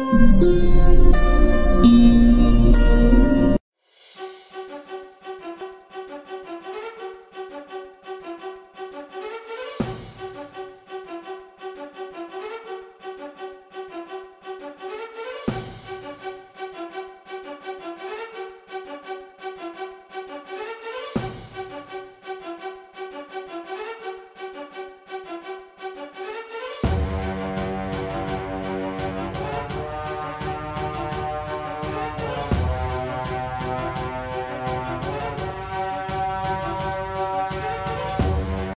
Música